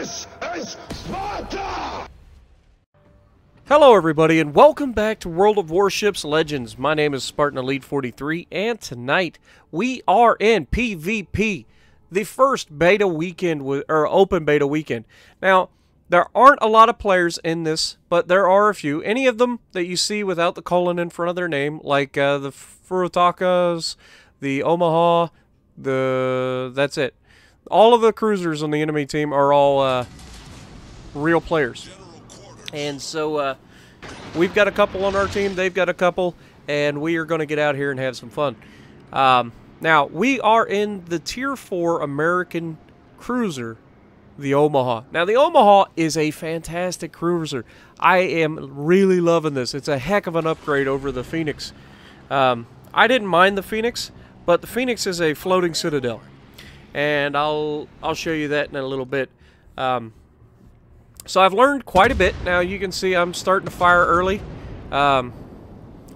This is Sparta! Hello, everybody, and welcome back to World of Warships Legends. My name is Spartan Elite 43, and tonight we are in PvP, the first beta weekend, or open beta weekend. Now, there aren't a lot of players in this, but there are a few. Any of them that you see without the colon in front of their name, like uh, the Furutakas, the Omaha, the that's it. All of the cruisers on the enemy team are all uh, real players. And so uh, we've got a couple on our team, they've got a couple, and we are going to get out here and have some fun. Um, now, we are in the Tier 4 American Cruiser, the Omaha. Now, the Omaha is a fantastic cruiser. I am really loving this. It's a heck of an upgrade over the Phoenix. Um, I didn't mind the Phoenix, but the Phoenix is a floating citadel. And I'll, I'll show you that in a little bit. Um, so I've learned quite a bit. Now you can see I'm starting to fire early. Um,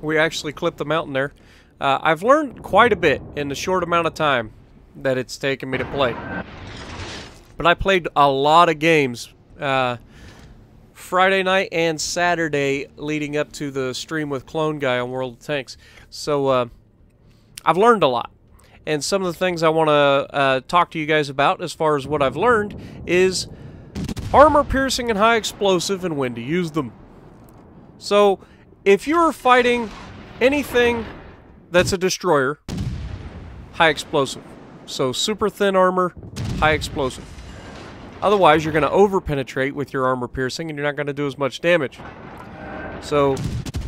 we actually clipped the mountain there. Uh, I've learned quite a bit in the short amount of time that it's taken me to play. But I played a lot of games uh, Friday night and Saturday leading up to the stream with Clone Guy on World of Tanks. So uh, I've learned a lot. And some of the things I want to uh, talk to you guys about as far as what I've learned is armor piercing and high explosive and when to use them. So, if you're fighting anything that's a destroyer, high explosive. So, super thin armor, high explosive. Otherwise, you're going to over-penetrate with your armor piercing and you're not going to do as much damage. So,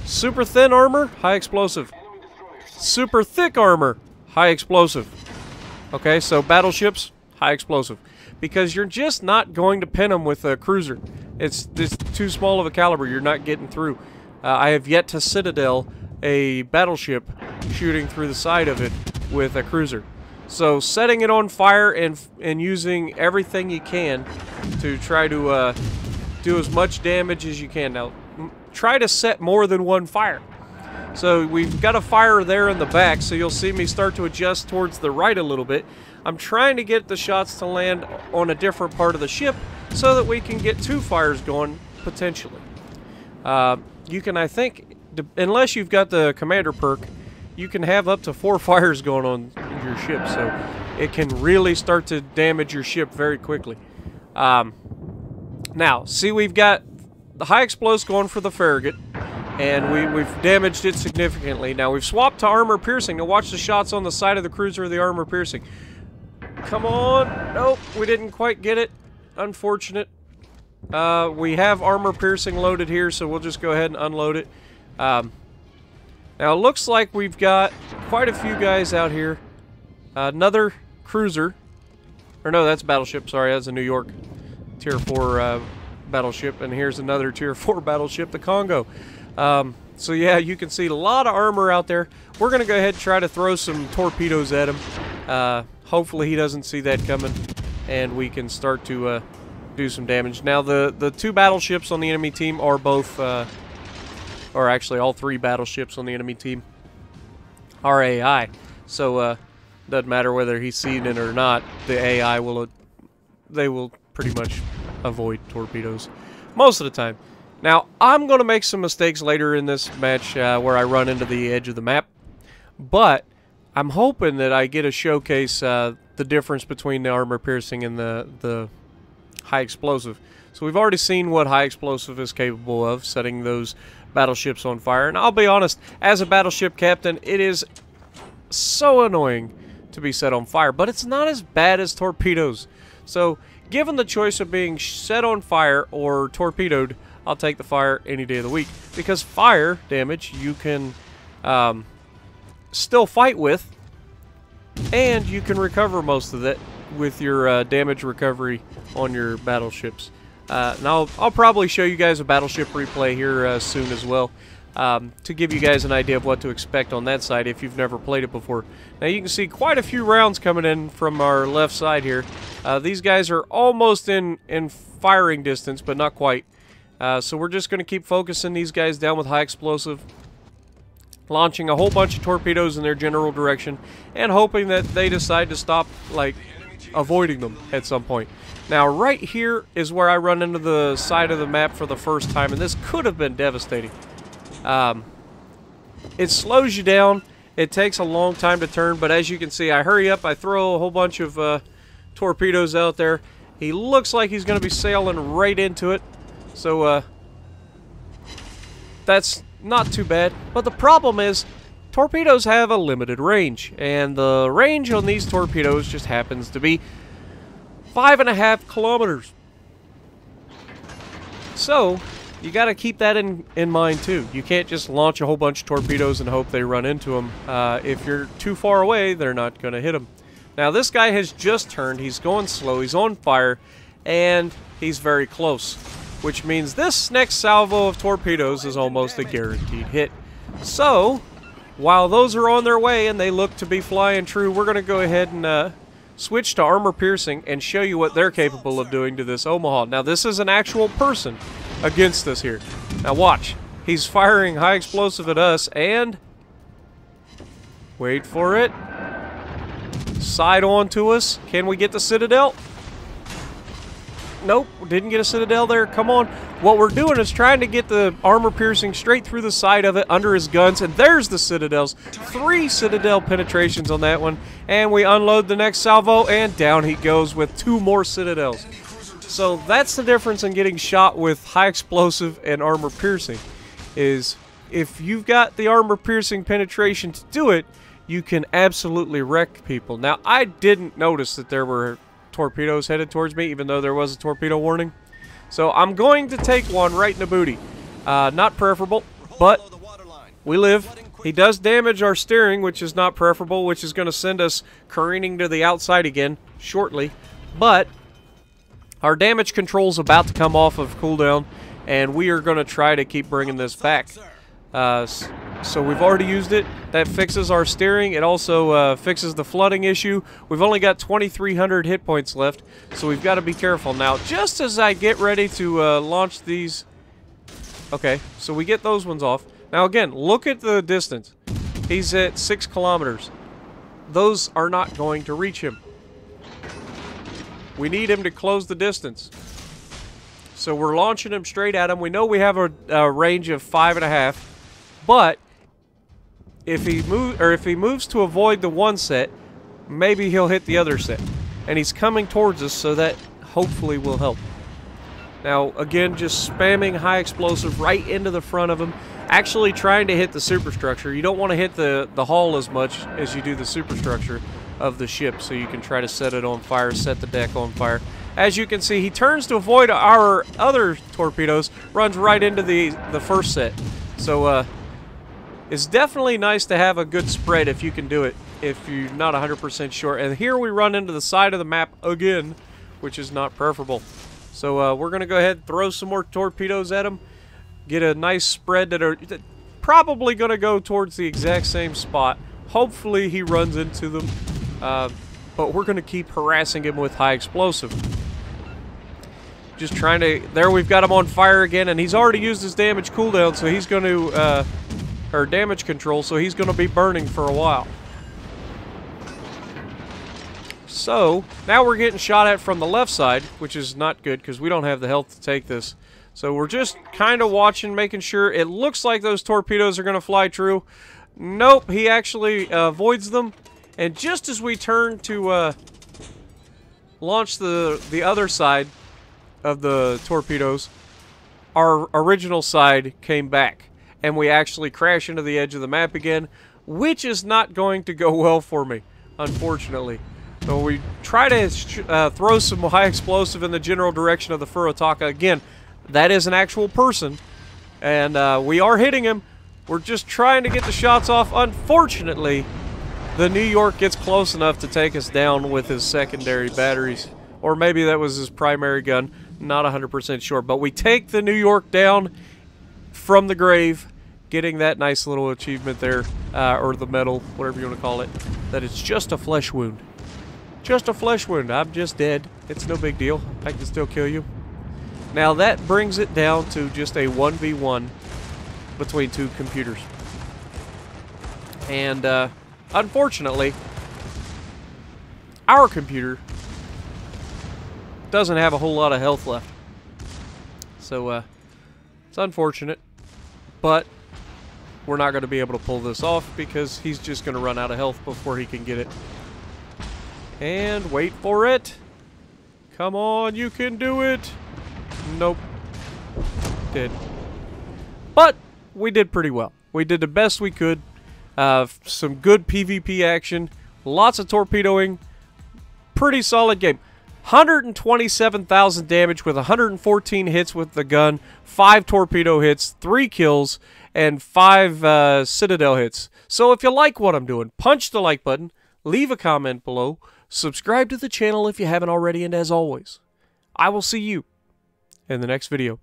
super thin armor, high explosive. Super thick armor, high explosive. Okay, so battleships, high explosive because you're just not going to pin them with a cruiser. It's, it's too small of a caliber. You're not getting through. Uh, I have yet to Citadel a battleship shooting through the side of it with a cruiser. So setting it on fire and and using everything you can to try to uh, do as much damage as you can. Now, try to set more than one fire. So we've got a fire there in the back, so you'll see me start to adjust towards the right a little bit. I'm trying to get the shots to land on a different part of the ship so that we can get two fires going, potentially. Uh, you can, I think, unless you've got the commander perk, you can have up to four fires going on your ship, so it can really start to damage your ship very quickly. Um, now, see we've got the high explosive going for the Farragut, and we, we've damaged it significantly. Now, we've swapped to armor piercing. Now, watch the shots on the side of the cruiser of the armor piercing. Come on. Nope, we didn't quite get it. Unfortunate. Uh, we have armor piercing loaded here, so we'll just go ahead and unload it. Um, now, it looks like we've got quite a few guys out here. Uh, another cruiser. Or no, that's battleship. Sorry, that's a New York Tier 4 uh, battleship. And here's another Tier 4 battleship, the Kongo. Um, so yeah, you can see a lot of armor out there. We're going to go ahead and try to throw some torpedoes at him. Uh, Hopefully he doesn't see that coming and we can start to uh, do some damage. Now the, the two battleships on the enemy team are both, uh, or actually all three battleships on the enemy team are AI. So uh, doesn't matter whether he's seen it or not, the AI will, they will pretty much avoid torpedoes most of the time. Now, I'm going to make some mistakes later in this match uh, where I run into the edge of the map, but I'm hoping that I get to showcase uh, the difference between the armor piercing and the, the high explosive. So we've already seen what high explosive is capable of, setting those battleships on fire. And I'll be honest, as a battleship captain, it is so annoying to be set on fire. But it's not as bad as torpedoes. So given the choice of being set on fire or torpedoed, I'll take the fire any day of the week. Because fire damage, you can... Um, still fight with, and you can recover most of it with your uh, damage recovery on your battleships. Uh, and I'll, I'll probably show you guys a battleship replay here uh, soon as well um, to give you guys an idea of what to expect on that side if you've never played it before. Now you can see quite a few rounds coming in from our left side here. Uh, these guys are almost in, in firing distance, but not quite. Uh, so we're just going to keep focusing these guys down with high explosive launching a whole bunch of torpedoes in their general direction and hoping that they decide to stop, like, avoiding them at some point. Now, right here is where I run into the side of the map for the first time, and this could have been devastating. Um, it slows you down. It takes a long time to turn, but as you can see, I hurry up. I throw a whole bunch of uh, torpedoes out there. He looks like he's going to be sailing right into it. So, uh, that's not too bad. But the problem is, torpedoes have a limited range. And the range on these torpedoes just happens to be five and a half kilometers. So, you got to keep that in, in mind too. You can't just launch a whole bunch of torpedoes and hope they run into them. Uh, if you're too far away, they're not going to hit them. Now, this guy has just turned. He's going slow. He's on fire. And he's very close. Which means this next salvo of torpedoes is almost a guaranteed hit. So, while those are on their way and they look to be flying true, we're going to go ahead and uh, switch to armor piercing and show you what they're capable of doing to this Omaha. Now, this is an actual person against us here. Now, watch. He's firing high explosive at us and... Wait for it. Side on to us. Can we get the Citadel? Nope, didn't get a Citadel there. Come on. What we're doing is trying to get the armor piercing straight through the side of it under his guns, and there's the Citadels. Three Citadel penetrations on that one, and we unload the next salvo, and down he goes with two more Citadels. So that's the difference in getting shot with high explosive and armor piercing, is if you've got the armor piercing penetration to do it, you can absolutely wreck people. Now, I didn't notice that there were torpedoes headed towards me, even though there was a torpedo warning. So I'm going to take one right in the booty. Uh, not preferable, but we live. He does damage our steering, which is not preferable, which is going to send us careening to the outside again shortly. But our damage control's about to come off of cooldown, and we are going to try to keep bringing this back. Uh, so we've already used it. That fixes our steering. It also uh, fixes the flooding issue. We've only got 2,300 hit points left, so we've got to be careful. Now, just as I get ready to uh, launch these... Okay, so we get those ones off. Now, again, look at the distance. He's at 6 kilometers. Those are not going to reach him. We need him to close the distance. So we're launching him straight at him. We know we have a, a range of five and a half, but if he move or if he moves to avoid the one set, maybe he'll hit the other set. And he's coming towards us, so that hopefully will help. Now, again, just spamming high explosive right into the front of him. Actually trying to hit the superstructure. You don't want to hit the, the hull as much as you do the superstructure of the ship, so you can try to set it on fire, set the deck on fire. As you can see, he turns to avoid our other torpedoes, runs right into the, the first set. So, uh, it's definitely nice to have a good spread if you can do it, if you're not 100% sure. And here we run into the side of the map again, which is not preferable. So uh, we're going to go ahead and throw some more torpedoes at him, get a nice spread that are that probably going to go towards the exact same spot. Hopefully he runs into them, uh, but we're going to keep harassing him with high explosive. Just trying to... There we've got him on fire again, and he's already used his damage cooldown, so he's going to... Uh, or damage control, so he's going to be burning for a while. So, now we're getting shot at from the left side, which is not good because we don't have the health to take this. So we're just kind of watching, making sure. It looks like those torpedoes are going to fly true. Nope, he actually uh, avoids them. And just as we turn to uh, launch the, the other side of the torpedoes, our original side came back and we actually crash into the edge of the map again, which is not going to go well for me, unfortunately. So we try to uh, throw some high explosive in the general direction of the Furutaka. Again, that is an actual person, and uh, we are hitting him. We're just trying to get the shots off. Unfortunately, the New York gets close enough to take us down with his secondary batteries. Or maybe that was his primary gun. Not 100% sure. But we take the New York down from the grave, getting that nice little achievement there, uh, or the medal, whatever you want to call it, that it's just a flesh wound. Just a flesh wound. I'm just dead. It's no big deal. I can still kill you. Now that brings it down to just a 1v1 between two computers. And uh, unfortunately, our computer doesn't have a whole lot of health left. So, uh, it's unfortunate. But we're not going to be able to pull this off because he's just going to run out of health before he can get it. And wait for it. Come on, you can do it. Nope. Did. But we did pretty well. We did the best we could. Uh, some good PvP action. Lots of torpedoing. Pretty solid game. 127,000 damage with 114 hits with the gun, 5 torpedo hits, 3 kills, and 5 uh, Citadel hits. So if you like what I'm doing, punch the like button, leave a comment below, subscribe to the channel if you haven't already, and as always, I will see you in the next video.